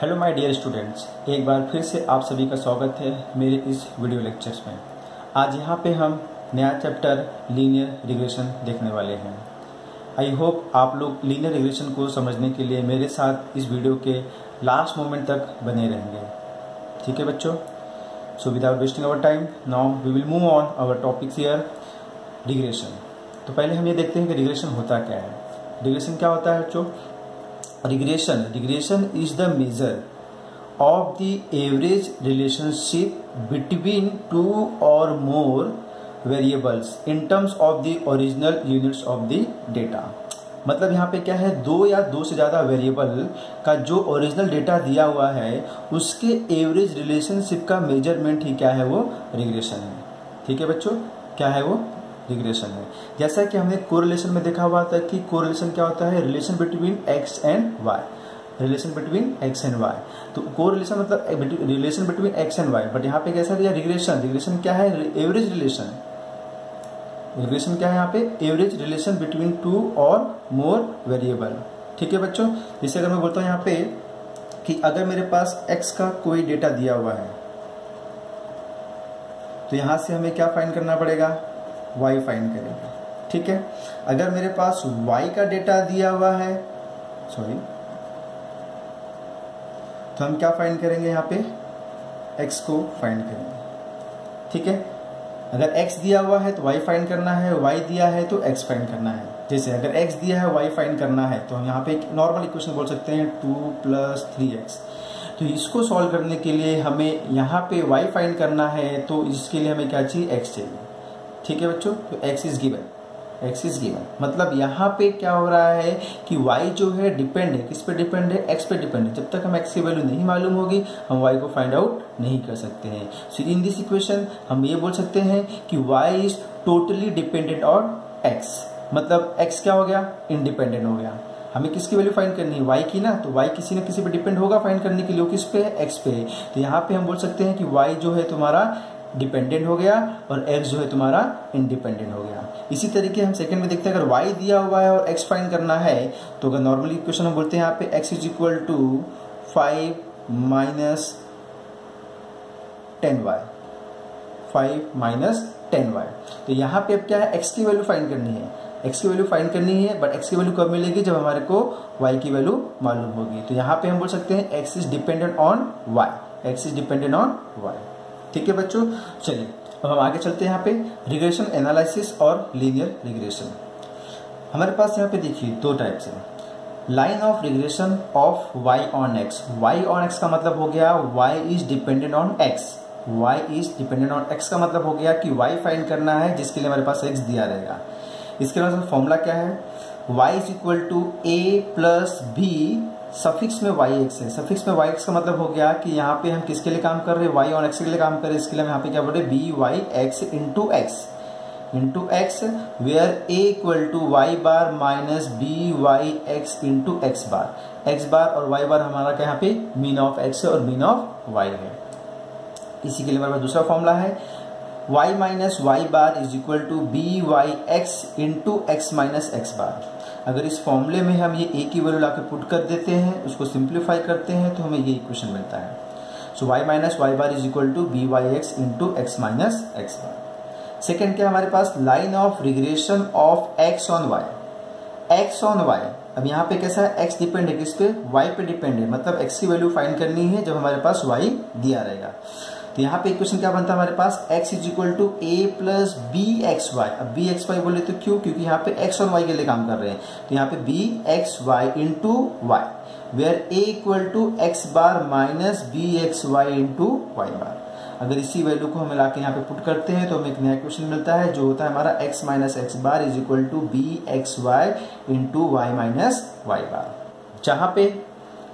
Hello my dear students एक बार फिर से आप सभी का स्वागत है मेरे इस वीडियो लेक्चर्स में। आज यहाँ पे हम नया चैप्टर लीनियर रिग्रेशन देखने वाले हैं। आई होप आप लोग लीनियर रिग्रेशन को समझने के लिए मेरे साथ इस वीडियो के लास्ट मोमेंट तक बने रहेंगे। ठीक है बच्चों? So without wasting our time now we will move on our topics here regression तो पहले हम ये देखते हैं कि रिग्रेशन होता क्या है। रिग्रेशन क्या होता है बच्चों? Regression regression is the measure of the average relationship between two or more variables in terms of the original units of the data मतलब यहाँ पे क्या है दो या दो से ज़्यादा वेरिएबल का जो ओरिजिनल डेटा दिया हुआ है उसके एवरेज रिलेशनशिप का मेज़रमेंट ही क्या है वो रिग्रेशन है ठीक है बच्चों क्या है वो रिग्रेशन है। जैसा कि हमने कोरिलेशन में देखा हुआ था कि कोरिलेशन क्या होता है? Relation between x and y relation between x and y तो कोरिलेशन मतलब relation between x and y but यहाँ पे कैसा दिया? रिग्रेशन रिग्रेशन क्या है? एवरेज रिलेशन रिग्रेशन क्या है यहाँ पे? एवरेज रिलेशन बिटवीन टू और मोर वेरिएबल ठीक है बच्चों? जैसे अगर मैं बोलता हूँ यहाँ पे कि अगर मेरे पास एक्स का कोई डेटा दिया हुआ है तो यहाँ से हमें क्या फाइंड करना पड़ेगा? वाई फाइंड करेंगे। ठीक है? अगर मेरे पास वाई का डेटा दिया हुआ है सॉरी तो हम क्या फाइंड करेंगे यहाँ पे? एक्स को फाइंड करेंगे। ठीक है? अगर एक्स दिया हुआ है तो वाई फाइंड करना है वाई दिया है तो एक्स फाइंड करना है। जैसे अगर एक्स दिया है वाई फाइंड करना है तो हम यहाँ पे एक नॉर्मल इक्वेशन बोल सकते हैं टू प्लस थ्री एक्स तो इसको सॉल्व करने के लिए हमें यहाँ पे वाई फाइंड करना है तो इसके लिए हमें क्या चाहिए? एक्स चाहिए। ठीक है बच्चों? तो x is given x is given मतलब यहाँ पे क्या हो रहा है कि y जो है डिपेंड है। किस पे डिपेंड है? X पे डिपेंड है। जब तक हम x की वैल्यू नहीं मालूम होगी, हम y को फाइंड आउट नहीं कर सकते हैं। सो इन दिस इक्वेशन हम ये बोल सकते हैं कि y is totally dependent on x. मतलब x क्या हो गया? इंडिपेंडेंट हो गया। हमें किसकी वैल्यू फाइंड करनी है? Y की ना? तो y किसी न किसी पे डिपेंड होगा फाइंड करने के लिए। किस पे है? X पे है। तो यहाँ पे हम बोल सकते हैं कि y जो है तुम्हारा डिपेंडेंट हो गया और x जो है तुम्हारा इंडिपेंडेंट हो गया। इसी तरीके हम सेकंड में देखते हैं, अगर y दिया हुआ है और x फाइंड करना है तो अगर नॉर्मली इक्वेशन हम बोलते हैं यहाँ पे x is equal to five minus ten y five minus ten y तो यहाँ पे अब क्या है, x की वैल्यू फाइंड करनी है। X की वैल्यू फाइंड करनी है बट x की वैल्यू कब मिलेगी? जब हमारे को y की वैल्यू मालूम होगी। तो यहाँ पे हम बोल सकते हैं, x is dependent on y x is dependent on y ठीक है बच्चों? चलिए, अब हम आगे चलते हैं यहाँ पे। रिग्रेशन एनालिसिस और लीनियर रिग्रेशन हमारे पास यहाँ पे देखिए दो टाइप्स है। Line of regression of y on x y on x का मतलब हो गया y is dependent on x y is dependent on x का मतलब हो गया कि y फाइंड करना है, जिसके लिए हमारे पास x दिया रहेगा। इसके अलावा फॉर्मूला क्या है? Y is equal to a plus b suffix में वाई एक्स है। सफिक्स में वाई एक्स का मतलब हो गया कि यहाँ पे हम किसके लिए काम कर रहे हैं? वाई ऑन एक्स के लिए काम कर रहे हैं। इसके लिए हम यहाँ पे क्या बोल रहे b y x into x into x where a equal to y bar minus b y x into x bar x bar और वाई बार हमारा क्या यहाँ पे? मीन ऑफ़ एक्स है और मीन ऑफ़ वाई है। इसी के लिए हमारे पास दूसरा फॉर्मूला है। Y minus y bar is equal to b y x into x minus x bar अगर इस फॉर्मूले में हम ये ए की वैल्यू लाके पुट कर देते हैं, उसको सिंप्लीफाई करते हैं तो हमें ये इक्वेशन मिलता है। So y minus y bar is equal to b y x into x minus x bar second क्या हमारे पास line of regression of x on y x on y अब यहाँ पे कैसा है? एक्स डिपेंड है किस पे? वाई पे डिपेंड है। मतलब एक्स की वैल्यू फाइंड करनी है जब हमारे पास वाई दिया रहेगा। तो यहाँ पे इक्वेशन क्या बनता है हमारे पास? X is equal to a plus b x y अब बी एक्स वाई बोले तो क्यों? क्योंकि यहाँ पे x और y के लिए काम कर रहे हैं। तो यहाँ पे b x y into y where a equal to x bar minus b x y into y bar अगर इसी वैल्यू को हम मिला के यहाँ पे पुट करते हैं तो हमें एक नया क्वेश्चन मिलता है, जो होता है हमारा x minus x bar is equal to b x y into y minus y bar जहाँ पे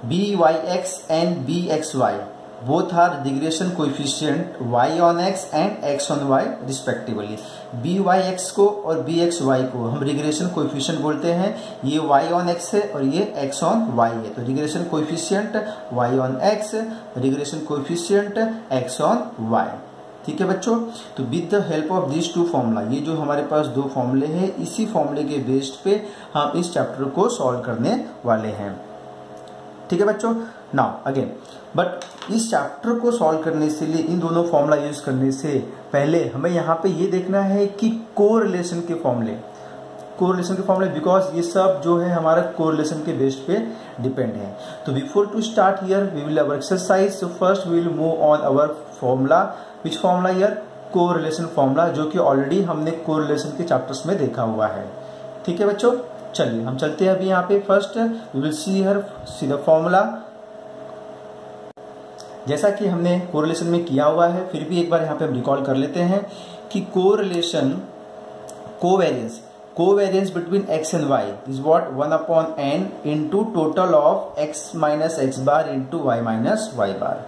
b y x and b x y both are regression coefficient y on x and x on y respectively. B y x को और B x Y को हम regression coefficient बोलते हैं। ये y on x है और ये x ऑन y है। तो regression coefficient y on x regression coefficient x on y ठीक है बच्चों? तो with the help of this two formula ये जो हमारे पास दो फॉर्मूले हैं, इसी फॉर्मूले के बेस्ड पे हम इस चैप्टर को सॉल्व करने वाले हैं। ठीक है बच्चों? नाउ अगेन बट इस चैप्टर को सॉल्व करने से लिए, इन दोनों फॉर्मूला यूज़ करने से पहले हमें यहाँ पे ये देखना है कि को रिलेशन के फॉर्मूले कोरिलेशन के फॉर्मूले बिकॉज़ ये सब जो है हमारा कोरिलेशन के बेस पे डिपेंड है। तो before to start here we will our exercise first we will move on our formula which formula here correlation formula जो कि ऑलरेडी हमने कोरिलेशन के चैप्टर्स में देखा हुआ है। ठीक है बच्चों? चलिए, हम चलते हैं अभी यहाँ पे। First we will see here see the formula जैसा कि हमने कोरिलेशन में किया हुआ है, फिर भी एक बार यहाँ पे हम रिकॉल कर लेते हैं कि correlation covariance covariance between x and y is what? 1 upon n into total of x minus x bar into y minus y bar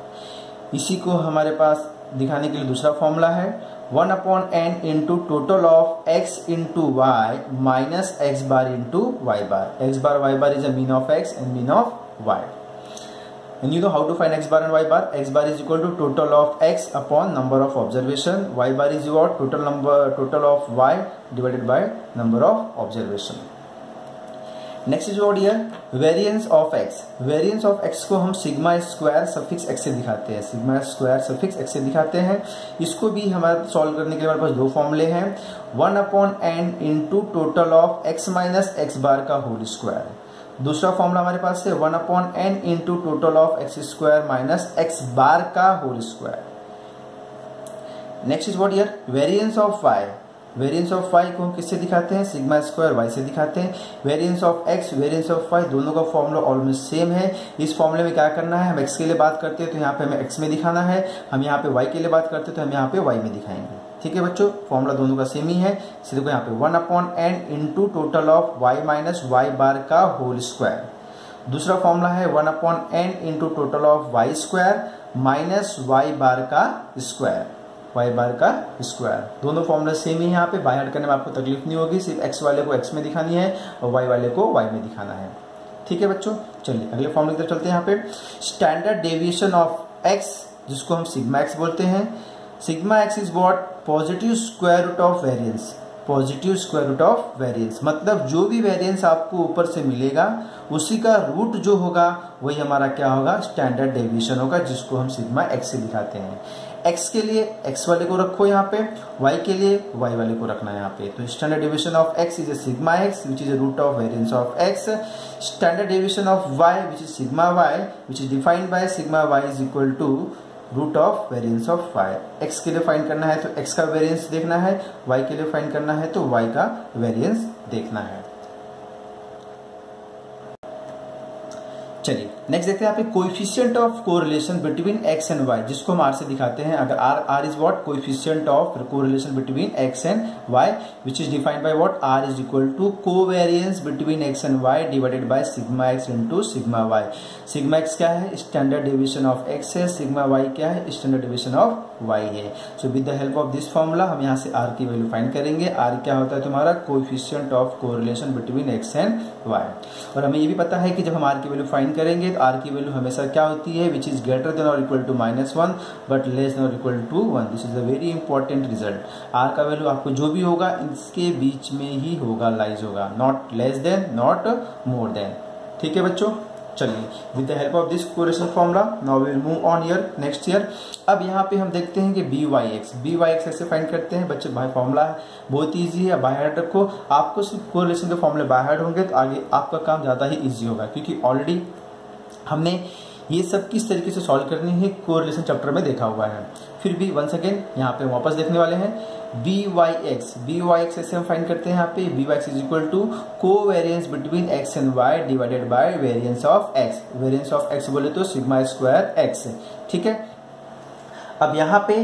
इसी को हमारे पास दिखाने के लिए दूसरा फॉर्मूला है। One upon n into total of x into y minus x bar into y bar x bar y bar is a mean of x and mean of y. And you know how to find x bar and y bar? x bar is equal to total of x upon number of observation. y bar is what? Total number, total of y divided by number of observation. Next is what here variance of x variance of x को हम sigma square suffix x से दिखाते हैं sigma square suffix x से दिखाते हैं इसको भी हमारे सॉल्व करने के लिए हमारे पास दो फॉर्मूले हैं one upon n into total of x minus x bar का होल स्क्वायर दूसरा फॉर्मूला हमारे पास है one upon n into total of x square minus x bar का whole square next is what here variance of y variance of y को हम किससे दिखाते हैं? सिग्मा स्क्वायर वाई से दिखाते हैं. Variance of x variance of y दोनों का फॉर्मूला ऑलमोस्ट सेम है. इस फॉर्मूले में क्या करना है? हम एक्स के लिए बात करते हैं तो यहाँ पे हमें एक्स में दिखाना है. हम यहाँ पे वाई के लिए बात करते हैं तो हम यहाँ पे वाई में दिखाएँगे. ठीक है बच्चों? फॉर्मूला दोनों का सेम ही है। इसलिए देखो यहाँ पे one upon n into total of y minus y bar का होल स्क्वायर दूसरा फॉर्मूला है one upon n into total of y square minus y bar का स्क्वायर वाई बार का स्क्वायर दोनों फॉर्मूला सेम ही है यहाँ पे। बाय हट करने में आपको तकलीफ़ नहीं होगी। सिर्फ़ एक्स वाले को एक्स में दिखानी है और वाई वाले को वाई में दिखाना है। ठीक है बच्चों? चलिए, अगले फॉर्मूले की तरफ़ चलते हैं यहाँ पे। स्टैंडर्ड डेविएशन ऑफ़ एक्स जिसको हम सिग्मा एक्स बोलते हैं। Sigma x is what positive square root of variance positive square root of variance मतलब जो भी वेरियंस आपको ऊपर से मिलेगा, उसी का रूट जो होगा, वही हमारा क्या होगा? स्टैंडर्ड डेविएशन होगा, जिसको हम सिग्मा एक्स से दिखाते हैं। एक्स के लिए एक्स वाले को रखो यहाँ पे वाई के लिए वाई वाले को रखना है यहाँ पे। तो standard deviation of x is a sigma x which is a root of variance of x standard deviation of y which is sigma y which is defined by sigma y is equal to root of variance of y x के लिए fine करना है तो x का variance देखना है Y के लिए फाइन करना है तो वाई का वेरियंस देखना है। चलिए नेक्स्ट देखते हैं यहाँ coefficient of correlation between x and y जिसको हम आर से दिखाते हैं। अगर r r is what coefficient of correlation between x and y which is defined by what r is equal to covariance between x and y divided by sigma x into sigma y sigma x क्या है? Standard division of x है। Sigma y क्या है? Standard division of y है। So with the help of this formula हम यहाँ से are की वैल्यू फाइंड करेंगे। आर क्या होता है तुम्हारा? Coefficient of correlation between x and y और हमें ये भी पता है कि जब हम आर की वैल्यू फाइंड करेंगे आर की वैल्यू हमेशा क्या होती है विच इज़ ग्रेटर देन और equal to minus one but less than और equal to one this is a very important result r का वैल्यू आपको जो भी होगा, इसके बीच में ही होगा लाइज होगा. Not less than not more than ठीक है बच्चों? चलिए with the help of this correlation formula now will move on here next here अब यहाँ पे हम देखते हैं कि b y x b y x ऐसे फाइंड करते हैं, बच्चे भाई फॉर्मूला बहुत ईजी है बाय हार्ट रखो. आपको सिर्फ़ कोरिलेशन के फॉर्मूले बाय हार्ट होंगे तो आगे आपका काम ज़्यादा ही ईजी होगा, क्योंकि ऑलरेडी हमने ये सब किस तरीके से सॉल्व करनी है कोरिलेशन चैप्टर में देखा हुआ है। फिर भी वन सेकेंड यहाँ पे वापस देखने वाले हैं। B y x b y x ऐसे हम फाइंड करते हैं यहाँ पे। B y x is equal to covariance between x and y divided by variance of x variance of x बोले तो सिग्मा स्क्वायर एक्स ठीक है? अब यहाँ पे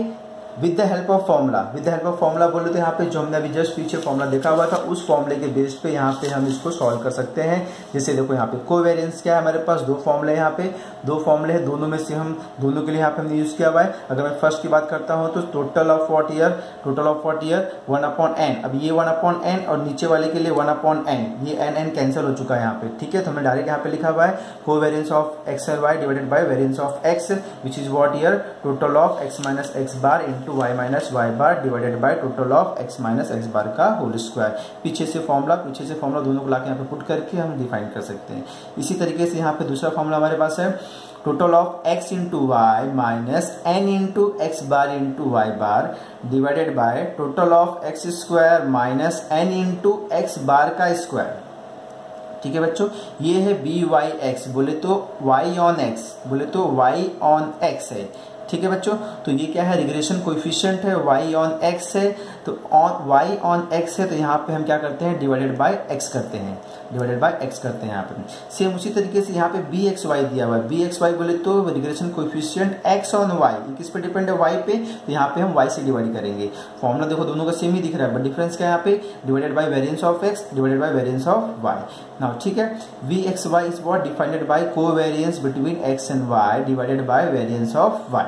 with the help of formula with the help of formula बोले तो यहाँ पे जो हमने अभी जस्ट पीछे फॉर्मूला देखा हुआ था, उस फॉर्मूले के बेस पे यहाँ पे हम इसको सॉल्व कर सकते हैं। जैसे देखो यहाँ पे कोवेरियंस क्या है हमारे पास? दो फॉर्मूले यहाँ पे। दो फॉर्मूले हैं, दोनों में से हम, दोनों के लिए यहाँ पे हमने यूज़ किया हुआ है। अगर मैं फ़र्स्ट की बात करता हूँ तो total of what here total of what here one upon n अब ये वन अपॉन एन और नीचे वाले के लिए वन अपॉन एन ये एन एन कैंसिल हो चुका है यहाँ पे। ठीक है? तो हमने डायरेक्ट यहाँ पे लिखा हुआ है covariance of x l y divided by variance of x which is what here total of x minus x bar into y minus y bar divided by total of x minus x bar का whole square पीछे से formula पीछे से formula दोनों को लाके यहाँ पे पुट करके हम डिफाइन कर सकते हैं। इसी तरीके से यहाँ पे दूसरा फॉर्मूला हमारे पास है। Total of x into y minus n into x bar into y bar divided by total of x square minus n into x bar का स्क्वायर ठीक है बच्चों? ये है बी वाई एक्स बोले तो वाई ऑन एक्स बोले तो वाई ऑन एक्स है। ठीक है बच्चों? तो ये क्या है? रिग्रेशन कोफिशियंट है वाई ऑन एक्स है तो ऑन y ऑन x है तो यहाँ पे हम क्या करते हैं? डिवाइडेड बाय एक्स करते हैं। डिवाइडेड बाय एक्स करते हैं यहाँ पे। सेम उसी तरीके से यहाँ पे बी एक्स वाई दिया हुआ है। बी एक्स वाई बोले तो रिग्रेशन कोफिशियंट x ऑन ये किस पे डिपेंड है? y पे। तो यहाँ पे हम वाई से डिवाइड करेंगे। फॉर्मुला देखो, दोनों का सेम ही दिख रहा है बट डिफरेंस क्या है यहाँ पे? Divided by variance of x divided by variance of y now ठीक है? V x y is what defined by covariance between x and y divided by variance of y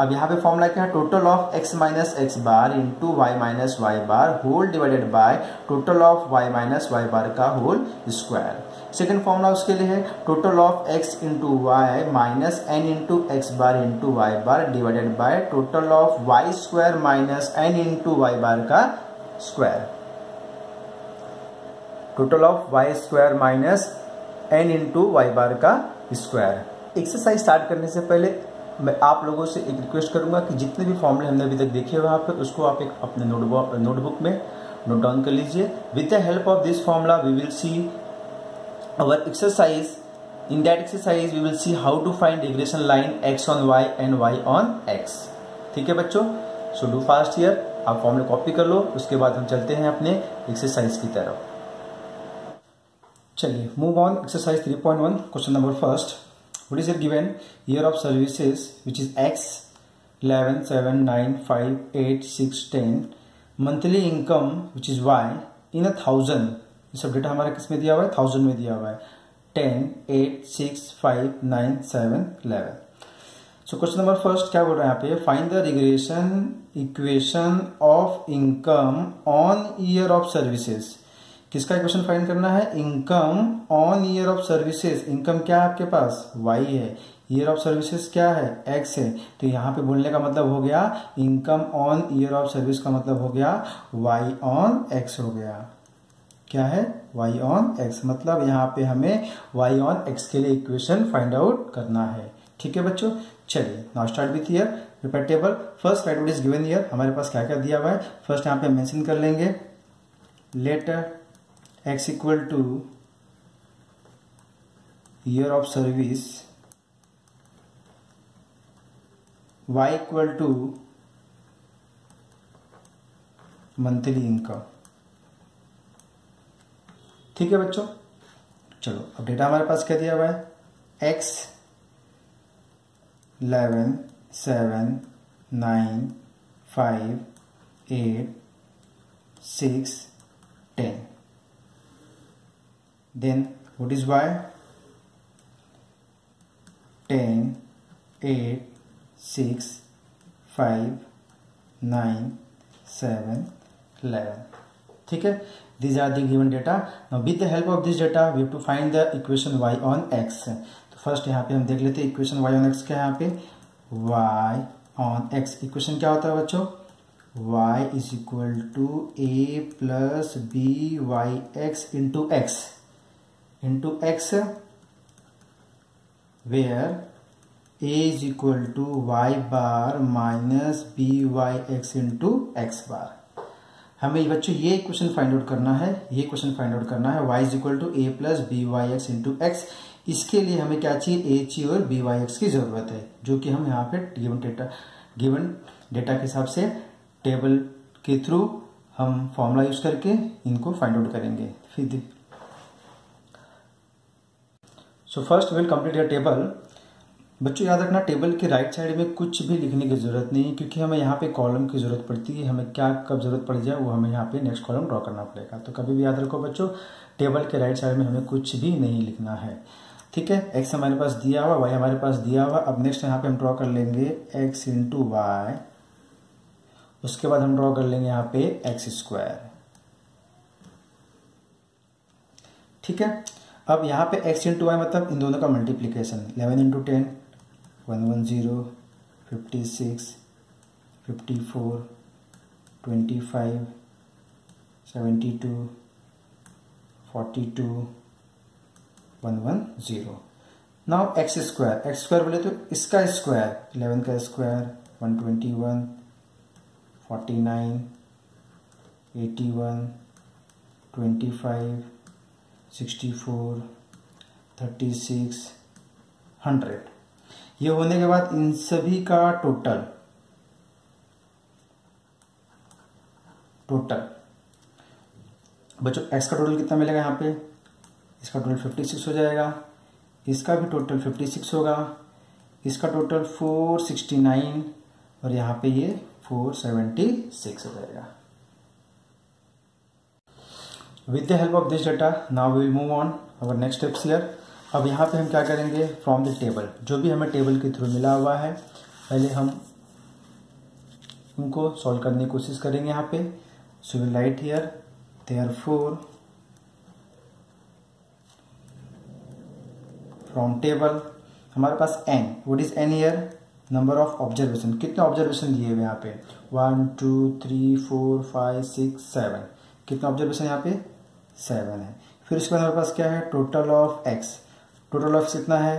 अब यहाँ पे फॉर्मूला क्या है total of x minus x bar into y minus y bar whole divided by total of y minus y bar का whole square second formula उसके लिए है total of x into y minus n into x bar into y bar divided by total of y square minus n into y bar का square total of y square minus n into y bar का square exercise start करने से पहले मैं आप लोगों से एक रिक्वेस्ट करूँगा कि जितने भी फॉर्मूले हमने अभी तक देखे वहाँ पर उसको आप एक अपने नोटबुक नोटबुक में नोट डाउन कर लीजिए। With the help of this formula we will see our exercise in that exercise we will see how to find regression line x on y and y on x ठीक है बच्चों? So do fast year आप फॉर्मूले copy कर लो, उसके बाद हम चलते हैं अपने एक्सरसाइज की तरफ़। चलिए move on exercise 3.1 question number first what is it given, year of services, which is x 11 7 9 5 8 6 10 monthly income, which is y, in a thousand. ये सब डेटा हमारा किसमें दिया हुआ है? थाउज़ेंड में दिया हुआ है. Ten eight six five nine seven eleven so question number first क्या बोल रहा है यहाँ पे find the regression equation of income on year of services किसका इक्वेशन फाइंड करना है? Income on year of services income क्या है आपके पास? वाई है। ईयर ऑफ़ सर्विसेज़ क्या है? एक्स है। तो यहाँ पे बोलने का मतलब हो गया income on year of service का मतलब हो गया वाई ऑन एक्स हो गया। क्या है? वाई ऑन एक्स मतलब यहाँ पे हमें वाई ऑन एक्स के लिए इक्वेशन फाइंड आउट करना है। ठीक है बच्चों? चलिए now start with year repeat table first right is given year हमारे पास क्या क्या दिया हुआ है? फ़र्स्ट यहाँ पे मेंशन कर लेंगे। Later x equal to year of service, y equal to monthly income ठीक है बच्चों? चलो, अब डेटा हमारे पास क्या दिया हुआ है? x eleven seven nine five eight six ten then, what is y? 10 8 6 5 9 7 11 ठीक है? These are the given data now with the help of this data we to find the equation y on x तो first यहाँ पे हम देख लेते हैं equation y on x क्या है यहाँ पे? वाई ऑन एक्स इक्वेशन क्या होता है बच्चों? Y is equal to a plus b y x into x into x, where a is equal to y bar minus b y x into x bar. हमें बच्चों ये question find out करना है, ये क्वेश्चन फाइंड आउट करना है, y is equal to a plus b y x into x इसके लिए हमें क्या चाहिए? ए चाहिए और बी वाई एक्स की ज़रूरत है, जो कि हम यहाँ पे गिवन डेटा गिवन डेटा के हिसाब से टेबल के थ्रू हम फॉर्मूला यूज़ करके इनको फाइंड आउट करेंगे। फिर so first will complete your table बच्चों, याद रखना टेबल के राइट साइड में कुछ भी लिखने की ज़रूरत नहीं है, क्योंकि हमें यहाँ पे कॉलम की ज़रूरत पड़ती है। हमें क्या, कब ज़रूरत पड़ जाए, वो हमें यहाँ पे नेक्स्ट कॉलम ड्रॉ करना पड़ेगा। तो कभी भी याद रखो बच्चों टेबल के राइट साइड में हमें कुछ भी नहीं लिखना है। ठीक है? एक्स हमारे पास दिया हुआ वाई हमारे पास दिया हुआ। अब नेक्स्ट यहाँ पे हम ड्रॉ कर लेंगे एक्स इंटू वाई उसके बाद हम ड्रॉ कर लेंगे यहाँ पे एक्स स्क्वायर ठीक है? अब यहाँ पे x इंटू वाई मतलब इन दोनों का multiplication eleven into ten one one zero fifty six fifty four twenty five seventy two forty two one one zero now x square x square बोले तो इसका स्क्वायर इलेवन का square one twenty one forty nine eighty one twenty five four, thirty six, hundred. ये होने के बाद इन सभी का टोटल टोटल। बच्चों एक्स का टोटल कितना मिलेगा यहाँ पे? इसका टोटल फिफ्टी सिक्स हो जाएगा। इसका भी टोटल फिफ्टी सिक्स होगा। इसका टोटल फोर सिक्सटी नाइन और यहाँ पे ये फोर सेवेंटी सिक्स हो जाएगा। With the help of this data now will move on our next steps here अब यहाँ पे हम क्या करेंगे? फ्रॉम द टेबल जो भी हमें टेबल के थ्रू मिला हुआ है, पहले हम उनको सॉल्व करने की कोशिश करेंगे यहाँ पे। So will write here therefore from table हमारे पास n what is n year number of observation कितने ऑब्जर्वेशन दिए हुए यहाँ पे? One two three four five six seven कितने ऑब्जर्वेशन यहाँ पे? सेवन है। फिर उसके बाद हमारे पास क्या है? Total of x total of कितना है?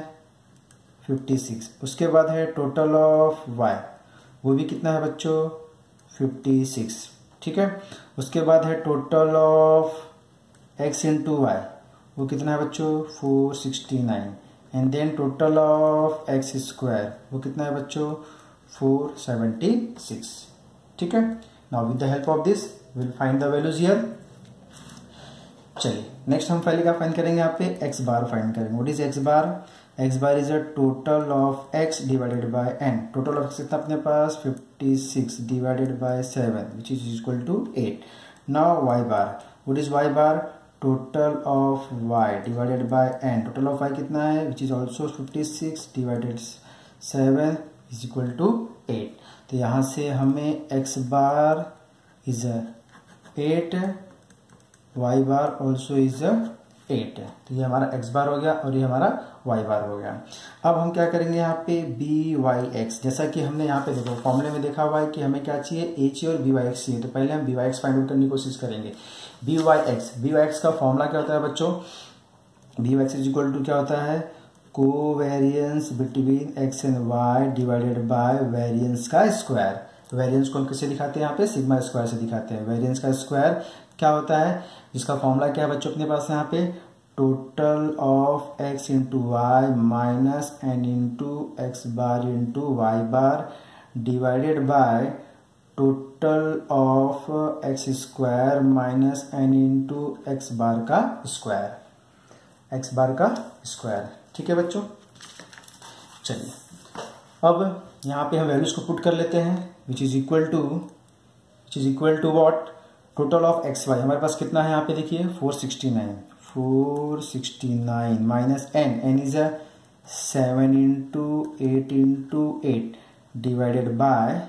फिफ्टी सिक्स उसके बाद है टोटल ऑफ़ वाई वो भी कितना है बच्चों? फिफ्टी सिक्स ठीक है? उसके बाद है total of x into y वो कितना है बच्चों? Four sixty nine and then total of x square वो कितना है बच्चों? फोर सेवेंटी सिक्स ठीक है? Now with the help of this will find the values here चलिए नेक्स्ट हम पहले क्या फाइंड करेंगे यहाँ पे? एक्स बार फाइंड करेंगे। What is x bar x bar is a total of x divided by n total of कितना अपने पास? 56 divided by 7 which is equal to 8 now y bar what is y bar total of y divided by n total of y कितना है? Which is also 56 divided 7 is equal to eight तो यहाँ से हमें x bar is eight y bar also is eight तो ये हमारा x बार हो गया और ये हमारा वाई बार हो गया। अब हम क्या करेंगे यहाँ पे? बी वाई एक्स जैसा कि हमने यहाँ पे देखो फॉर्मूले में देखा हुआ है कि हमें क्या चाहिए? ए चाहिए और बी वाई एक्स चाहिए। तो पहले हम b y x find out करने की कोशिश करेंगे। B y x b y x का फॉर्मूला क्या होता है बच्चों? B y x is equal to क्या होता है? Covariance between x and y divided by variance का स्क्वायर वेरियंस को हम किससे दिखाते हैं यहाँ पे? सिग्मा स्क्वायर से दिखाते हैं। वेरियंस का स्क्वायर क्या होता है? जिसका फॉर्मूला क्या है बच्चों अपने पास यहाँ पे? Total of x into y minus n into x bar into y bar divided by total of x square minus n into x bar का स्क्वायर एक्स बार का स्क्वायर ठीक है बच्चों? चलिए। अब यहाँ पे हम वैल्यूज़ को पुट कर लेते हैं which is equal to which is equal to what total of x y हमारे पास कितना है यहाँ पे देखिए? Four sixty nine four sixty nine minus n n is a seven into eight into eight divided by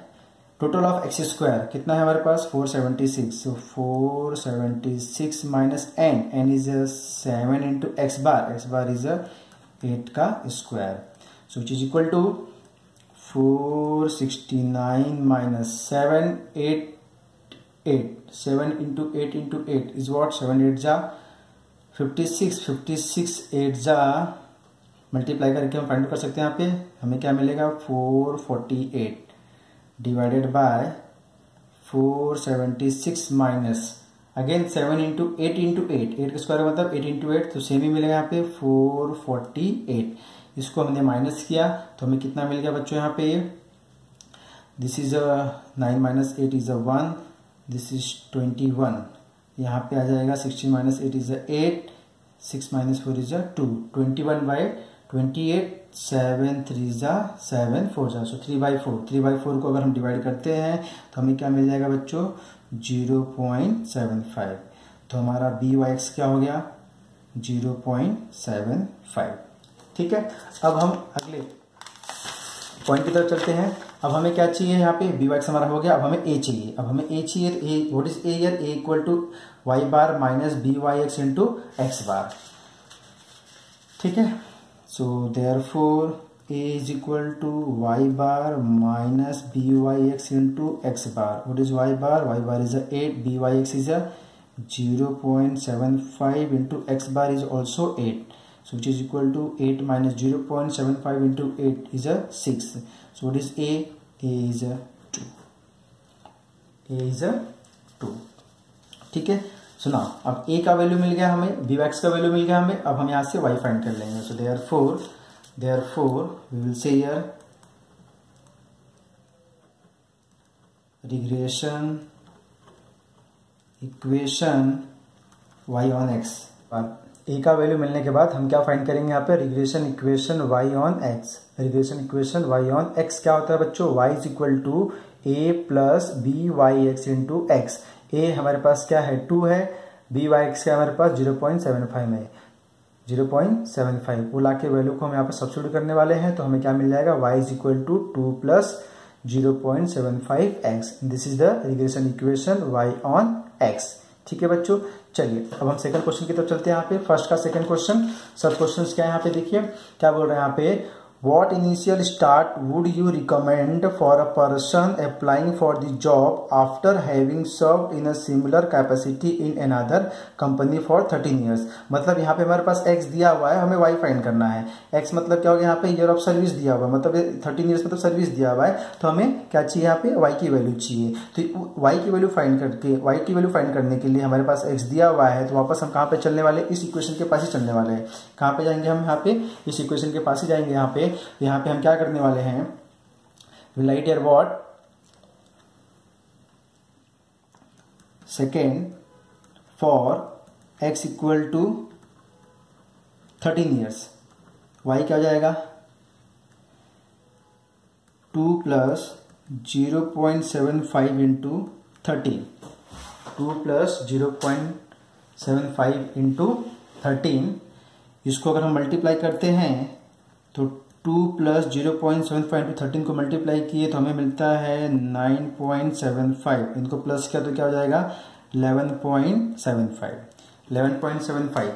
total of x square कितना है हमारे पास? Four seventy six four seventy six minus n n is a seven into x bar x bar is a eight का square so which is equal to four sixty nine minus seven eight eight seven into eight into eight is what seven eight जा. Fifty six fifty six eight जा. Multiply करके हम find कर सकते हैं यहाँ पे। हमें क्या मिलेगा? Four forty eight divided by four seventy six minus again seven into eight into eight eight का स्क्वायर मतलब एट इंटू एट तो सेम ही मिलेगा यहाँ पे। फोर फोर्टी एट इसको हमने माइनस किया। तो हमें कितना मिल गया बच्चों यहाँ पे? This is a nine minus eight is a one this is twenty one यहाँ पे आ जाएगा sixteen minus eight is eight six minus four is two twenty one by twenty eight seven three जा सेवन फोर जा so three by four three by four को अगर हम divide करते हैं तो हमें क्या मिल जाएगा बच्चों? ज़ीरो पॉइंट सेवन फाइव तो हमारा बी वाई एक्स क्या हो गया? ज़ीरो पॉइंट सेवन फाइव ठीक है? अब हम अगले पॉइंट की तरफ़ चलते हैं। अब हमें क्या चाहिए यहाँ पे? बी वाई हमारा हो गया। अब हमें ए चाहिए। अब हमें ए चाहिए तो a what is a here a equal to y bar minus b y x into x bar ठीक है? So therefore a is equal to y bar minus b y x into x bar what is y bar y bar is eight b y x is a zero point seven five into x bar is also eight so, which is equal to 8 minus 0.75 into 8 is a 6 so, what a? Is a 2 a is a 2 ठीक है? सुना अब a का value मिल गया हमें b वैक्स का वैल्यू मिल गया हमें, अब हम यहाँ से y फाइंड कर लेंगे। So therefore therefore we will say your regression equation y on x. A का वैल्यू मिलने के बाद हम क्या फाइंड करेंगे यहाँ पे? Regression equation y on x regression equation y on x क्या होता है बच्चों? Y is equal to a plus b y x into x a हमारे पास क्या है? टू है। बी वाई एक्स का हमारे पास? ज़ीरो पॉइंट सेवन फाइव है ज़ीरो पॉइंट सेवन फाइव वो ला के वैल्यू को हम यहाँ पर सब्सिट्यूट करने वाले हैं तो हमें क्या मिल जाएगा? Y is equal to two plus zero point seven five x this is the regression equation y on x ठीक है बच्चों? चलिए, अब हम सेकंड क्वेश्चन की तरफ़ चलते हैं यहाँ पे। फ़र्स्ट का सेकंड क्वेश्चन सब क्वेश्चन क्या है यहाँ पे? देखिए, क्या बोल रहे हैं यहाँ पे? What initial start would you recommend for a person applying for the job after having served in a similar capacity in another company for 13 years? मतलब यहाँ पे हमारे पास x दिया हुआ है, हमें y फाइंड करना है। X मतलब क्या होगा यहाँ पे ईयर ऑफ़ सर्विस दिया हुआ है। मतलब 13 इयर्स मतलब सर्विस दिया हुआ है। तो हमें क्या चाहिए यहाँ पे? Y की वैल्यू चाहिए। तो y की वैल्यू फाइंड करके, y की वैल्यू फाइंड करने के लिए हमारे पास x दिया हुआ है तो वापस हम कहाँ पे चलने वाले? इस इक्वेशन के पास ही चलने वाले हैं। कहाँ पे जाएँगे हम यहाँ पे? इस इक्वेशन के पास ही जाएँगे यहाँ पे। यहाँ पे हम क्या करने वाले हैं? Light air what second for x equal to thirteen years y क्या हो जाएगा? Two plus zero point seven five into thirteen two plus zero point seven five into thirteen इसको अगर हम मल्टीप्लाई करते हैं तो two plus zero point seven five into thirteen को मल्टीप्लाई किए तो हमें मिलता है नाइन पॉइंट सेवन फाइव। इनको प्लस किया तो क्या हो जाएगा? Eleven point seven five. Eleven point seven five.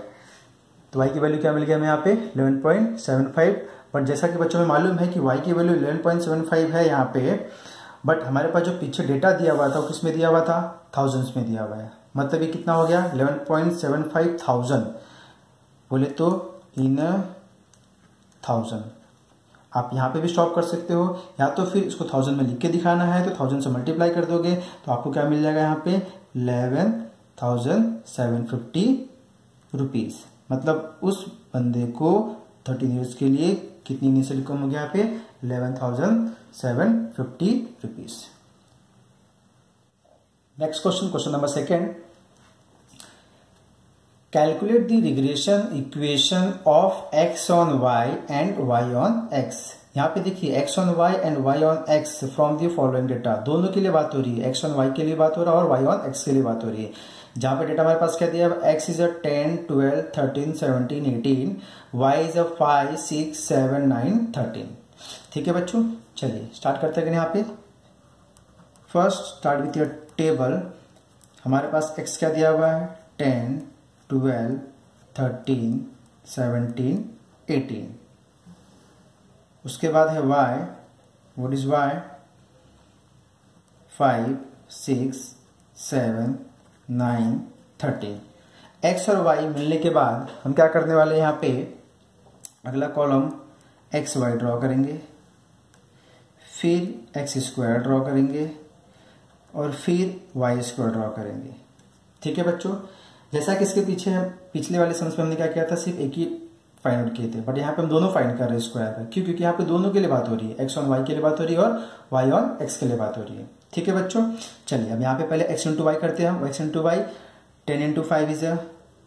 तो वाई की वैल्यू क्या मिल गया हमें यहाँ पे? Eleven point seven five. But जैसा कि बच्चों में मालूम है कि वाई की value eleven point seven five है यहाँ पे। बट हमारे पास जो पीछे डेटा दिया हुआ था, वो किसमें दिया हुआ था? थाउजेंड्स में दिया हुआ है। मतलब ये कितना हो गया? Eleven point seven five thousand बोले तो इन थाउज़ेंड आप यहाँ पे भी स्टॉप कर सकते हो, या तो फिर इसको थाउज़ेंड में लिख के दिखाना है तो थाउज़ेंड से मल्टीप्लाई कर दोगे तो आपको क्या मिल जाएगा यहाँ पे? Eleven thousand seven fifty rupees मतलब उस बंदे को थर्टीन ईयर्स के लिए कितनी इनिशियल इनकम हो गया यहाँ पे? Eleven thousand seven fifty rupees next question question number second Calculate the regression equation of x on y and y on x. यहाँ पे देखिए, x on y and y on x from the following data. दोनों के लिए बात हो रही है। x on y के लिए बात हो रहा है और y on x के लिए बात हो रही है। जहाँ पे डेटा हमारे पास क्या दिया x is a ten twelve thirteen seventeen eighteen y is a five six seven nine thirteen ठीक है बच्चों? चलिए स्टार्ट करते हैं यहाँ पे। First start with your table हमारे पास x क्या दिया हुआ है? Ten twelve thirteen seventeen eighteen उसके बाद है y. What is y? Five six seven nine thirteen x और y मिलने के बाद हम क्या करने वाले हैं यहाँ पे? अगला कॉलम एक्स वाई ड्रॉ करेंगे। फिर एक्स स्क्वायर ड्रॉ करेंगे और फिर वाई स्क्वायर ड्रॉ करेंगे। ठीक है बच्चों? जैसा कि इसके पीछे पिछले वाले सम्स में हमने क्या किया था? सिर्फ़ एक ही फाइंड आउट किए थे। बट यहाँ पे हम दोनों फाइंड कर रहे हैं स्क्वायर का क्यों क्योंकि यहाँ पे दोनों के लिए बात हो रही है। एक्स ऑन वाई के लिए बात हो रही है और वाई ऑन एक्स के लिए बात हो रही है। ठीक है बच्चों? चलिए, अब यहाँ पे पहले एक्स इंटू वाई करते हैं हम। X into y ten into five is a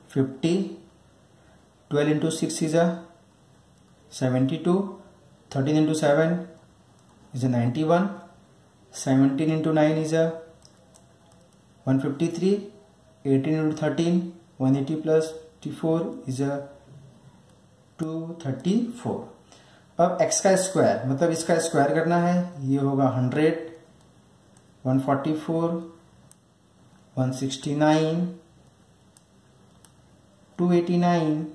fifty twelve into six is a seventy two thirteen into seven is a ninety one seventeen into nine is a one fifty three 18 into 13 180 plus 54 is a 234 अब x का square मतलब इसका square करना है, ये होगा 100 144 169 289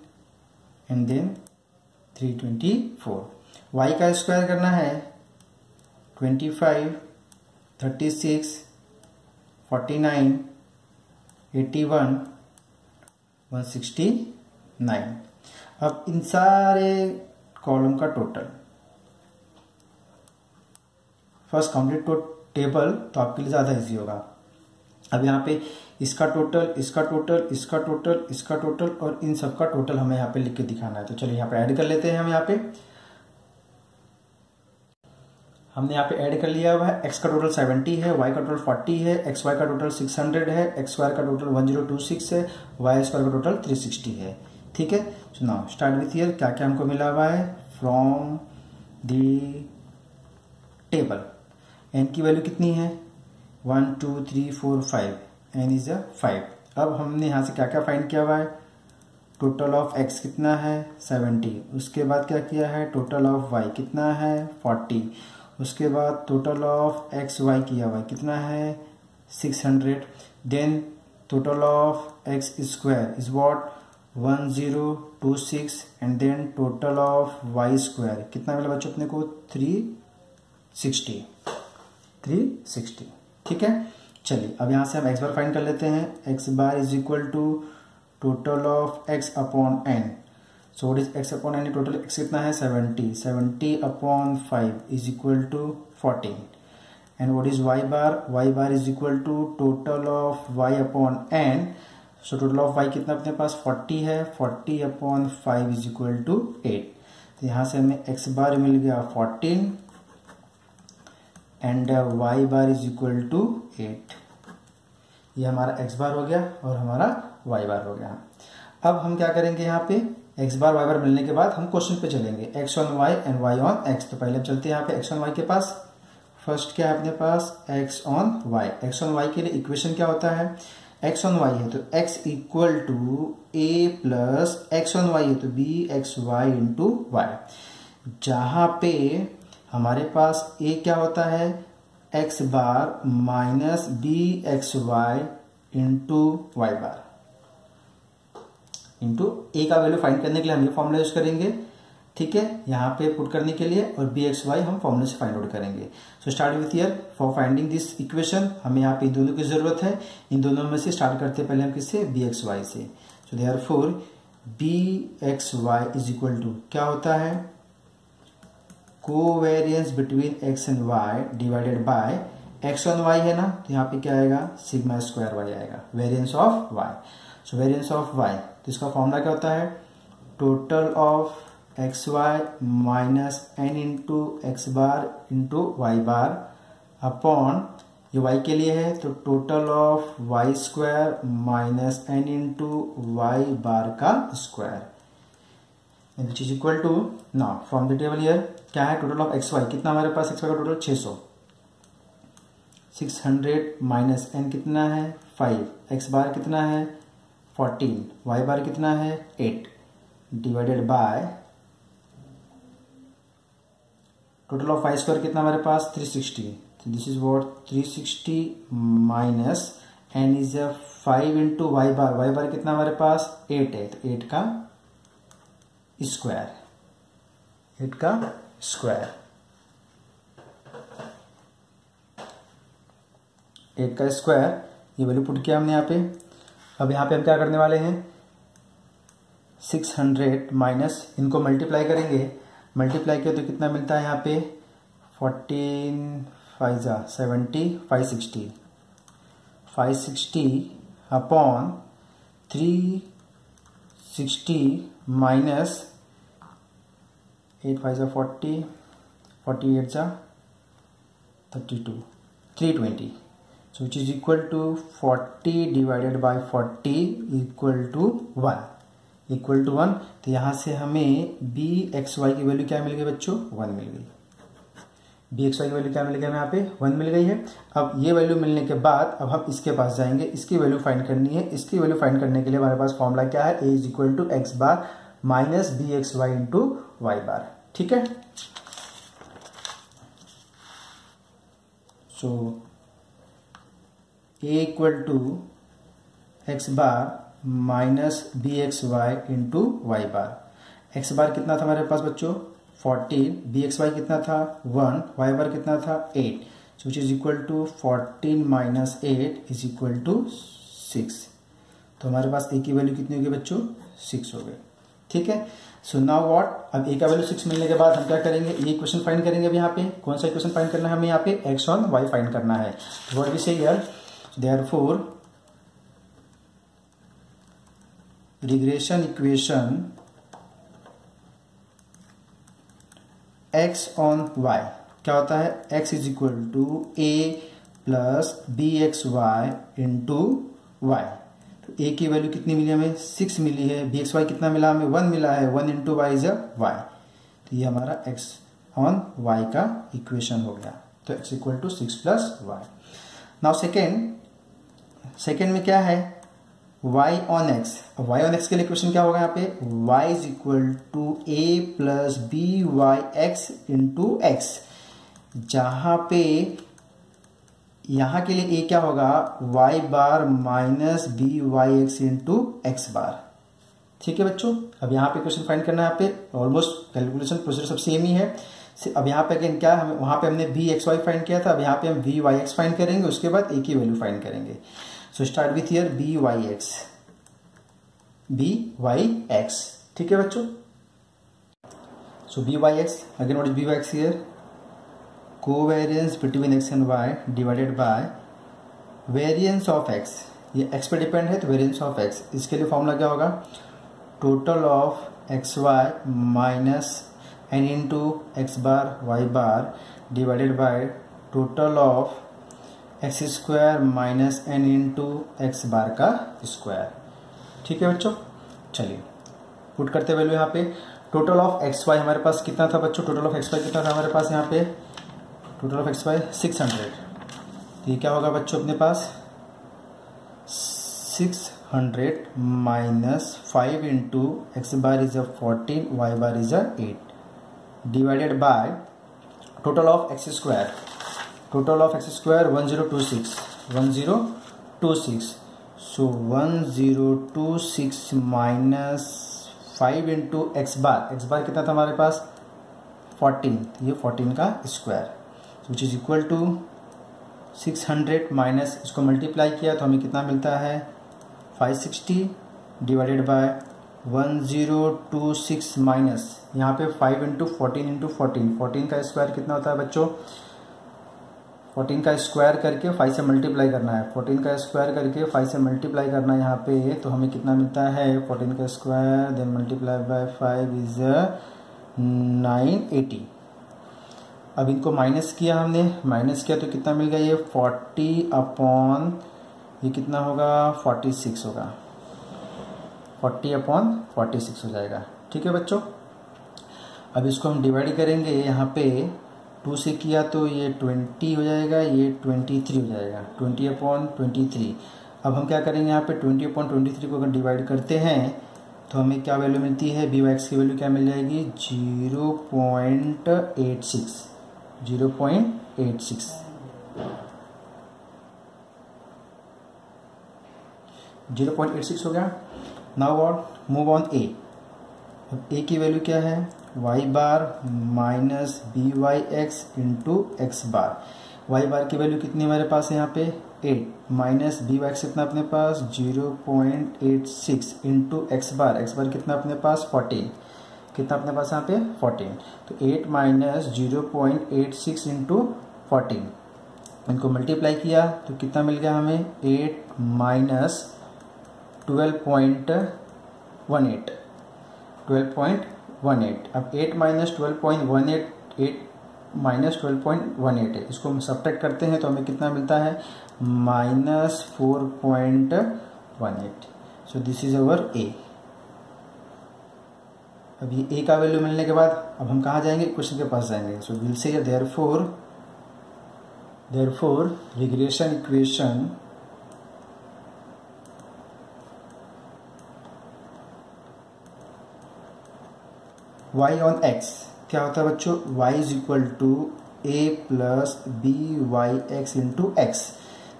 and then 324 y का square करना है 25 36 49 eighty one one sixty nine अब इन सारे कॉलम का टोटल फ़र्स्ट कंप्लीट टेबल तो आपके लिए ज़्यादा इजी होगा। अब यहाँ पे इसका टोटल इसका टोटल इसका टोटल इसका टोटल और इन सब का टोटल हमें यहाँ पे लिख के दिखाना है। तो चलिए यहाँ पे ऐड कर लेते हैं हम यहाँ पे। हमने यहाँ पे ऐड कर लिया हुआ है। एक्स का टोटल 70 है वाई का टोटल 40 है एक्स वाई का टोटल 600 है एक्स वाई का टोटल 1026 है वाई स्क्वायर का टोटल 360 है। ठीक है? So now start with here क्या क्या हमको मिला हुआ है? फ्रॉम दी टेबल एन की वैल्यू कितनी है? One two three four five n is a five अब हमने यहाँ से क्या क्या फाइंड किया हुआ है? टोटल ऑफ़ एक्स कितना है? सेवेंटी उसके बाद क्या किया है? टोटल ऑफ़ वाई कितना है? फोर्टी उसके बाद टोटल ऑफ़ एक्स वाई किया हुआ कितना है? Six hundred then total of x square is what one zero two six and then total of y square कितना मिला बच्चों अपने को? थ्री सिक्सटी थ्री सिक्सटी ठीक है? चलिए, अब यहाँ से हम एक्स बार फाइंड कर लेते हैं। X bar is equal to total of x upon n so what is x upon n total x कितना है? Seventy seventy upon five is equal to fourteen and what is y bar y bar is equal to total of y upon n so total of y कितना अपने पास? Forty है. Forty upon five is equal to eight तो यहाँ से हमें x bar मिल गया fourteen and y bar is equal to eight ये हमारा एक्स बार हो गया और हमारा वाई बार हो गया। अब हम क्या करेंगे यहाँ पे? एक्स बार वाई बार मिलने के बाद हम क्वेश्चन पे चलेंगे। X on y and y on x तो पहले हम चलते हैं यहाँ पे एक्स ऑन वाई के पास। फ़र्स्ट क्या है अपने पास? X on y x on y के लिए इक्वेशन क्या होता है? एक्स ऑन वाई है तो x equal to a plus x on y है तो b x y into y जहाँ पे हमारे पास ए क्या होता है? X bar minus b x y into y bar into a का वैल्यू फाइंड करने के लिए हम ये फॉर्मूला यूज़ करेंगे, ठीक है? यहाँ पे पुट करने के लिए और बी एक्स वाई हम फॉर्मूले से फाइंड आउट करेंगे। So start with here for finding this equation हमें यहाँ पे दोनों की ज़रूरत है। इन दोनों में से स्टार्ट करते हैं पहले हम किससे? बी एक्स वाई से। So therefore b x y is equal to क्या होता है? Covariance between x and y divided by x on y है ना? तो यहाँ पे क्या आएगा? सिग्मा स्क्वायर वाई आएगा। Variance of y so variance of y तो इसका फॉर्मूला क्या होता है? Total of x y minus n into x bar into y bar upon ये y के लिए है तो total of y square minus n into y bar का square which is equal to ना फ्रॉम द टेबल ईयर क्या है? Total of x y कितना हमारे पास? एक्स वाई का टोटल 600 600 माइनस एन कितना है? 5 एक्स बार कितना है? फोर्टीन। वाई बार कितना है? Eight divided by total of y square कितना हमारे पास? Three sixty this is what three sixty minus n is a five into y bar y bar कितना हमारे पास? एट है। तो एट का स्क्वायर एट का स्क्वायर एट का स्क्वायर ये वैल्यू पुट किया हमने यहाँ पे। अब यहाँ पे हम क्या करने वाले हैं? सिक्स हंड्रेड माइनस, इनको मल्टीप्लाई करेंगे। मल्टीप्लाई किया तो कितना मिलता है यहाँ पे? Fourteen Pfizer seventy five sixty. Five sixty upon three sixty minus eight five जा, फोर्टी फोर्टी एट जा, thirty two, three twenty. So which is equal to 40 divided by 40 equal to 1 equal to one तो यहाँ से हमें b x y की value क्या मिल गई बच्चों? वन मिल गई। बी एक्स वाई की वैल्यू क्या मिल गई हमें यहाँ पे? वन मिल गई है। अब ये वैल्यू मिलने के बाद अब हम इसके पास जाएँगे। इसकी वैल्यू फाइंड करनी है। इसकी वैल्यू फाइंड करने के लिए हमारे पास फॉर्मूला क्या है? A is equal to x bar minus b x y into y bar ठीक है? So so, a equal to x bar minus b x y into y bar x bar कितना था हमारे पास बच्चों? फोर्टीन. बी एक्स वाई कितना था? One. Y bar कितना था? Eight. Which is equal to fourteen minus eight is equal to six तो हमारे पास ए की वैल्यू कितनी होगी बच्चों? सिक्स हो गए ठीक है? सो नाउ व्हाट अब ए का वैल्यू सिक्स मिलने के बाद हम क्या करेंगे? ये इक्वेशन फाइंड करेंगे अब यहाँ पे. कौन सा इक्वेशन फाइंड करना है हमें यहाँ पे? एक्स ऑन वाई फाइंड करना है. What we say therefore regression equation x on y क्या होता है? X is equal to a plus b x y into y तो ए की वैल्यू कितनी मिली हमें? सिक्स मिली है। बी एक्स वाई कितना मिला हमें? वन मिला है। One into y is a y तो ये हमारा एक्स ऑन वाई का इक्वेशन हो गया। तो x equal to six plus y now second second में क्या है? Y on x. Y on x के लिए क्वेश्चन क्या होगा यहाँ पे? Y is equal to a plus b y x into x जहाँ पे यहाँ के लिए a क्या होगा? Y bar minus b y x into x bar ठीक है बच्चों? अब यहाँ पे क्वेश्चन फाइंड करना है यहाँ पे। ऑलमोस्ट कैलकुलेशन प्रोसीजर सब सेम ही है। अब यहाँ पे अगेन क्या हमें वहाँ पे हमने बी एक्स वाई फाइंड किया था। अब यहाँ पे हम वी वाई एक्स फाइंड करेंगे। उसके बाद ए की वैल्यू फाइंड करेंगे। So start with here b y x b y x ठीक है बच्चों? So b y x again what is b y x here covariance between x and y divided by variance of x ये x पे depend है तो variance of x इसके लिए formula क्या होगा? Total of x y minus n into x bar y bar divided by total of x square minus n into x bar का square. ठीक है बच्चों? चलिए, पुट करते वैल्यू यहाँ पे। टोटल ऑफ़ एक्स वाई हमारे पास कितना था बच्चों? टोटल ऑफ़ एक्स वाई कितना था हमारे पास यहाँ पे? Total of x y six hundred तो ये क्या होगा बच्चों अपने पास? Six hundred minus five into x bar is a fourteen y bar is a eight divided by total of x square total of x square 1026 1026 so 1026 minus five into x bar x bar कितना था हमारे पास? 14 ये 14 का square which is equal to 600 minus इसको multiply किया तो हमें कितना मिलता है? 560 डिवाइडेड बाय 1026 माइनस यहाँ पे 5 into fourteen into fourteen fourteen का स्क्वायर कितना होता है बच्चों? फोर्टीन का स्क्वायर करके फाइव से मल्टीप्लाई करना है। फोर्टीन का स्क्वायर करके फाइव से मल्टीप्लाई करना है यहाँ पे तो हमें कितना मिलता है? फोर्टीन का square then multiply by five is nine eighty अब इनको माइनस किया हमने। माइनस किया तो कितना मिल गया? ये फोर्टी अपॉन ये कितना होगा? फोर्टी सिक्स होगा। फोर्टी अपॉन फोर्टी सिक्स हो जाएगा। ठीक है बच्चों? अब इसको हम डिवाइड करेंगे यहाँ पे। टू से किया तो ये ट्वेंटी हो जाएगा, ये ट्वेंटी थ्री हो जाएगा। Twenty upon twenty three. अब हम क्या करेंगे यहाँ पे? ट्वेंटी अपॉन ट्वेंटी थ्री को अगर डिवाइड करते हैं तो हमें क्या वैल्यू मिलती है? बी वाई एक्स की वैल्यू क्या मिल जाएगी? Zero point eight six zero point eight six zero point eight six हो गया। Now what move on a अब ए की वैल्यू क्या है? Y bar minus b y x into x bar y bar की वैल्यू कितनी हमारे पास है यहाँ पे? Eight minus b y x कितना अपने पास? Zero point eight six into x bar x bar कितना अपने पास? फोर्टीन कितना अपने पास यहाँ पे? फोर्टीन तो eight minus zero point eight six into fourteen इनको मल्टीप्लाई किया तो कितना मिल गया हमें? Eight minus twelve point one eight twelve point one eight अब eight minus twelve point one eight eight minus twelve point one eight है। इसको हम सब्ट्रैक्ट करते हैं तो हमें कितना मिलता है? Minus four point one eight so this is our a अभी ए का वैल्यू मिलने के बाद अब हम कहा जाएँगे? क्वेश्चन के पास जाएँगे। So will say therefore therefore regression equation y on x. क्या होता है बच्चों? y is equal to a plus b y x into x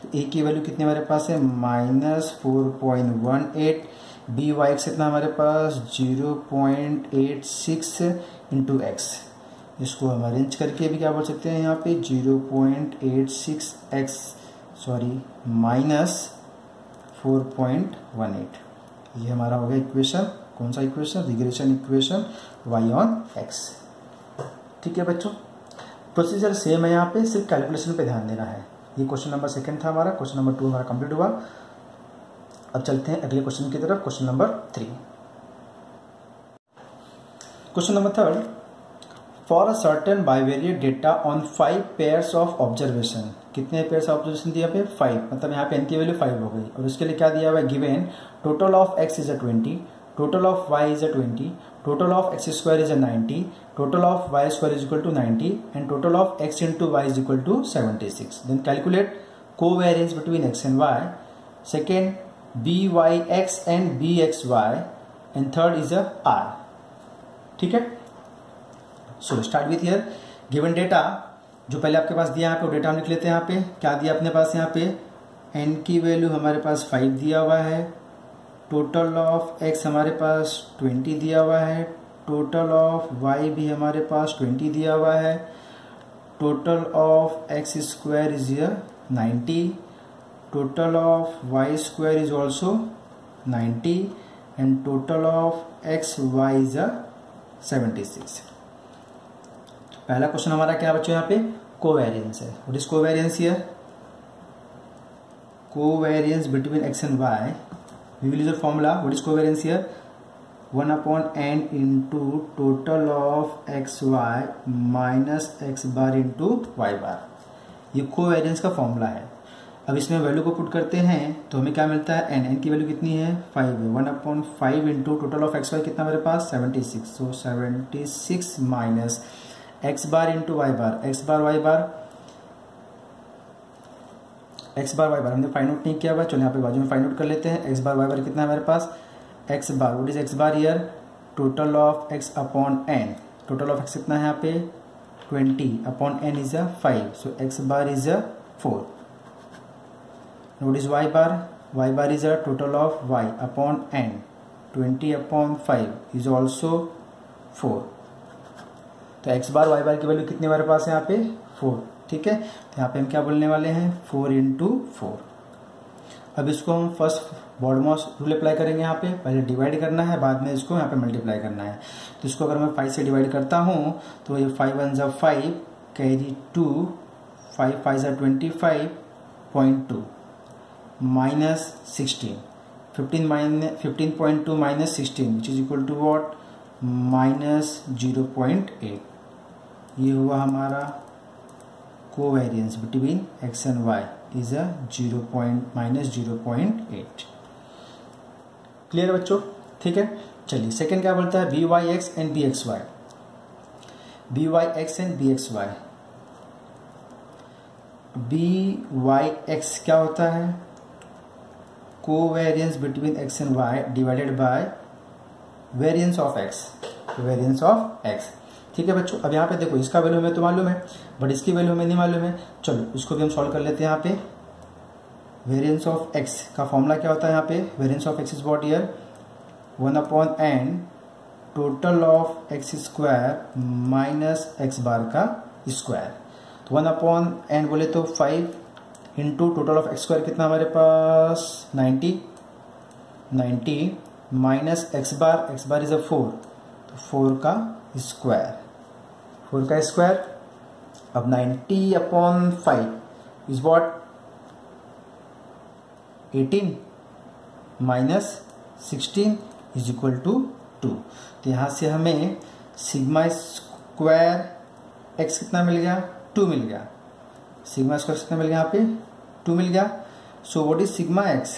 तो ए की वैल्यू कितनी हमारे पास है? Minus four point one eight b y x कितना हमारे पास? Zero point eight six into x इसको हम अरेंज करके भी क्या बोल सकते हैं यहाँ पे? Zero point eight six x sorry minus four point one eight ये हमारा हो गया इक्वेशन कौन सा equation regression equation y on x ठीक है बच्चों? प्रोसीजर सेम है यहाँ पे, सिर्फ़ कैलकुलेशन पे ध्यान देना है। ये क्वेश्चन नंबर सेकंड था हमारा क्वेश्चन नंबर टू हमारा कंप्लीट हुआ। अब चलते हैं अगले क्वेश्चन की तरफ़ question number three question number third for a certain bivariate data on five pairs of observation कितने पेयर्स ऑब्जर्वेशन दिया पे फाइव मतलब यहाँ पे की वैल्यू फाइव हो गई। और उसके लिए क्या दिया हुआ है? Given total of x is a twenty total of x square is a ninety total of y square is equal to ninety and total of x into y is equal to seventy six then calculate covariance between x and y second b y x and b x y and third is a r ठीक है? So start with here given data जो पहले आपके पास दिया, यहाँ पे वो data हम लिख लेते हैं यहाँ पे। क्या दिया अपने पास यहाँ पे? एन की वैल्यू हमारे पास फाइव दिया हुआ है। टोटल ऑफ़ एक्स हमारे पास ट्वेंटी दिया हुआ है। टोटल ऑफ़ वाई भी हमारे पास ट्वेंटी दिया हुआ है। Total of x square is ninety total of y square is also ninety and total of x y is seventy six पहला क्वेश्चन हमारा क्या बच्चों यहाँ पे? कोवेरियंस है। What is covariance here covariance between x and y will use a formula what is covariance here one upon n into total of x y minus x bar into y bar ये covariance का formula है। अब इसमें value को put करते हैं तो हमें क्या मिलता है? एन एन की वैल्यू कितनी है? फाइव है। One upon five into total of x y कितना मेरे पास? Seventy six so seventy six minus x bar into y bar x bar y bar x bar y bar हमने find out नहीं किया हुआ, चलो यहाँ पे बाजू में फाइंड आउट कर लेते हैं। एक्स बार वाई बार कितना है हमारे पास? X bar what is x bar here total of x upon n total of x कितना है यहाँ पे? Twenty upon n is a five so x bar is a four what is y bar? Y bar is a total of y upon n. 20 upon 5 is also 4 तो x bar Y bar की value कितनी हमारे पास है यहाँ पे? 4 ठीक है? तो यहाँ पे हम क्या बोलने वाले हैं? 4 इंटू फोर अब इसको हम फ़र्स्ट बॉडमॉस रूल अप्लाई करेंगे यहाँ पे। पहले डिवाइड करना है, बाद में इसको यहाँ पे मल्टीप्लाई करना है। तो इसको अगर मैं फाइव से डिवाइड करता हूँ तो ये फाइव वन ज़ा five carry two five five ज़ा twenty five point two minus 16 15 minus 15.2 minus 16 which is equal to what? Minus 0.8 ये हुआ हमारा covariance between x and y is a zero point minus zero point eight clear बच्चों? ठीक है? चलिए second क्या बोलता है? B y x and b x y b y x and b x y b y x क्या होता है? Covariance between x and y divided by variance of x variance of x ठीक है बच्चों, अब यहाँ पे देखो, इसका वैल्यू हमें तो मालूम है बट इसकी वैल्यू हमें नहीं मालूम है। चलो, इसको भी हम सॉल्व कर लेते हैं यहाँ पे। वेरियंस ऑफ़ एक्स का फॉर्मूला क्या होता है यहाँ पे? Variance of x is what here one upon n total of x square minus x bar का स्क्वायर तो वन अपॉन एन बोले तो five into total of x square कितना हमारे पास? 90 90 minus x bar x bar is a four तो four का square four का स्क्वायर अब 90 upon five is what 18 minus 16 is equal to two तो यहाँ से हमें सिग्मा स्क्वायर एक्स कितना मिल गया? टू मिल गया. सिग्मा स्क्वायर कितना मिल गया यहाँ पे? टू मिल गया. So what is sigma x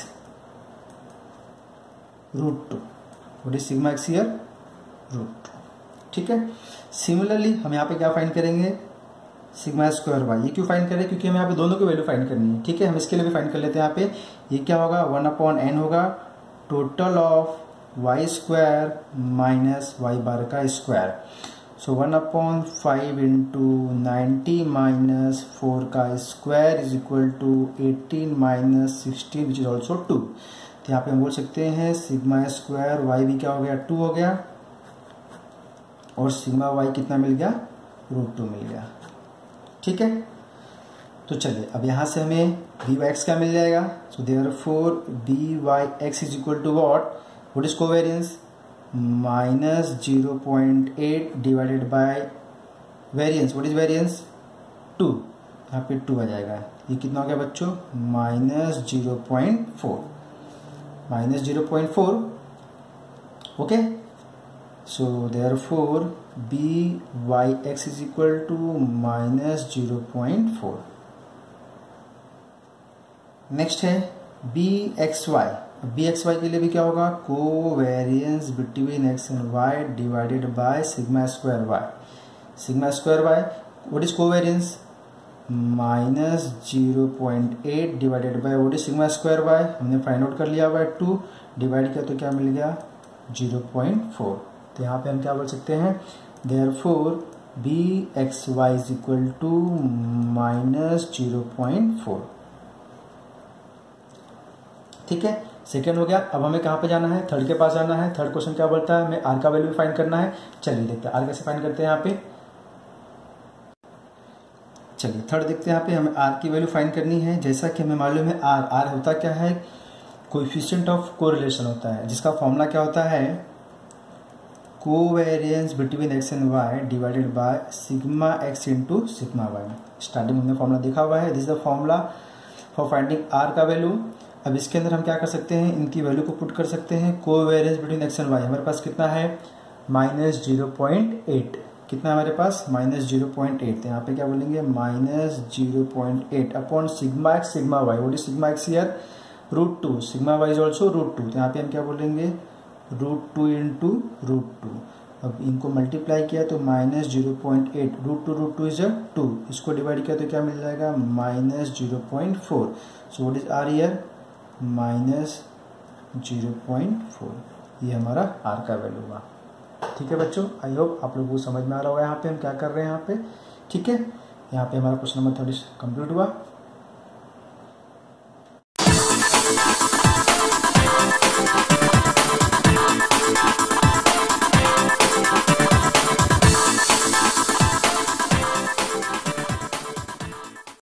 root two what is sigma x here root two ठीक है? सिमिलरली हम यहाँ पे क्या फाइंड करेंगे? सिग्मा स्क्वायर वाई ये क्यों फाइंड करें? क्योंकि हमें यहाँ पे दोनों की वैल्यू फाइंड करनी है। ठीक है? हम इसके लिए भी फाइंड कर लेते हैं यहाँ पे। ये क्या होगा? वन अपॉन एन होगा। Total of y square minus y bar का square so one upon five into ninety minus four का square is equal to eighteen minus sixteen which is also two तो यहाँ पे हम बोल सकते हैं सिग्मा स्क्वायर वाई भी क्या हो गया? टू हो गया। और सिग्मा वाई कितना मिल गया? रूट टू मिल गया। ठीक है? तो चलिए, अब यहाँ से हमें बी वाई एक्स क्या मिल जाएगा? So therefore b y x is equal to what what is covariance minus zero point eight divided by variance what is variance two यहाँ पे टू आ जाएगा। ये कितना हो गया बच्चों? Minus zero point four minus zero point four okay b y x is equal to minus zero point four next है b x y b x y के लिए भी क्या होगा? Covariance between x and y divided by sigma square y sigma square y what is covariance minus zero point eight divided by what sigma square by हमने find out कर लिया by two divide किया तो क्या मिल गया? Zero point four तो यहाँ पे हम क्या बोल सकते हैं? Therefore b x y is equal to minus zero point four ठीक है? सेकेंड हो गया। अब हमें कहाँ पे जाना है? थर्ड के पास जाना है। थर्ड क्वेश्चन क्या बोलता है? हमें आर का वैल्यू फाइंड करना है। चलिए देखते हैं। आर कैसे फाइंड करते हैं यहाँ पे? चलिए थर्ड देखते हैं यहाँ पे। हमें आर की वैल्यू फाइंड करनी है। जैसा कि हमें मालूम है आर आर होता क्या है? कोफिशियंट ऑफ़ कोरिलेशन होता है, जिसका फॉर्मूला क्या होता है? Covariance between x and y divided by sigma x into sigma y starting में फॉर्मूला देखा हुआ है। This the formula for finding r का वैल्यू अब इसके अंदर हम क्या कर सकते हैं? इनकी वैल्यू को पुट कर सकते हैं। Covariance between x and y हमारे पास कितना है? माइनस ज़ीरो पॉइंट एट कितना हमारे पास? माइनस ज़ीरो पॉइंट एट यहाँ पे क्या बोलेंगे? Minus zero point eight upon sigma x sigma y what is sigma x here root two sigma y is also root two यहाँ पे हम क्या बोलेंगे? Root two into root two अब इनको मल्टीप्लाई किया तो minus zero point eight root two root two is a two इसको डिवाइड किया तो क्या मिल जाएगा? Minus zero point four so what is r here minus zero point four ये हमारा आर का वैल्यू हुआ। ठीक है बच्चों? आई होप आप लोगों को समझ में आ रहा होगा यहाँ पे हम क्या कर रहे हैं यहाँ पे। ठीक है? यहाँ पे हमारा क्वेश्चन नंबर थर्टी कंप्लीट हुआ।